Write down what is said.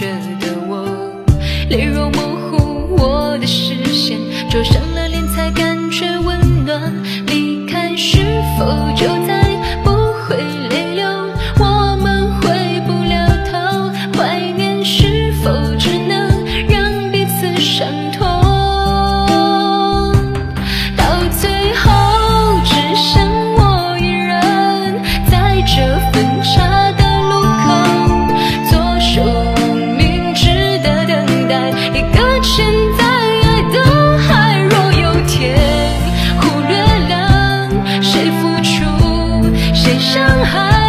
觉得我泪若模糊我的视线灼伤了脸才感觉温暖。离开是否就伤害。